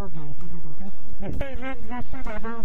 Entonces, no, no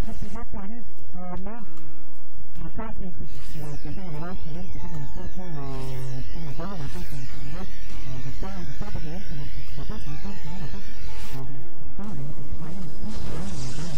开始拉管呢，啊拉，啊大点子，啊就是拉起来，就是拉起来，啊就是拉拉大点子，啊啊大大的点子，啊大点子，啊大，啊大点子，啊大点子，啊大，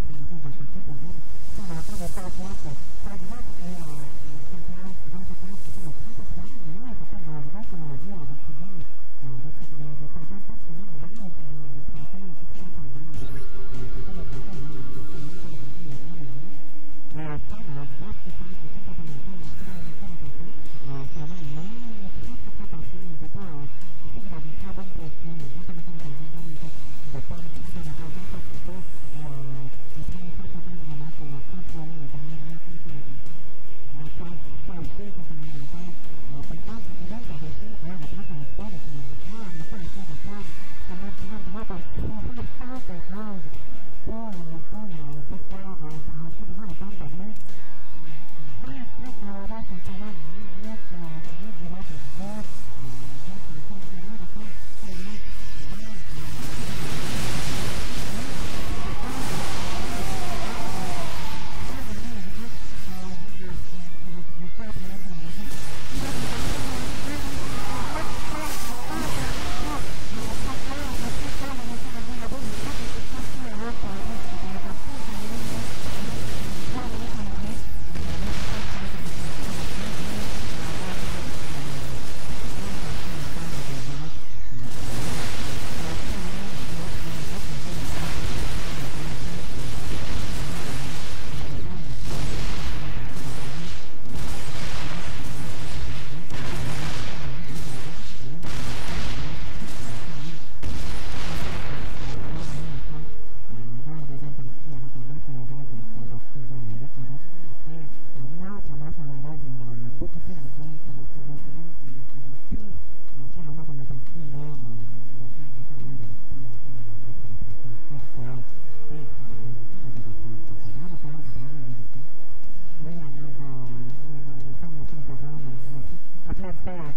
puertas. ทุกคนที่นี่เลี้ยงปลาเลี้ยงกระต่ายเลี้ยง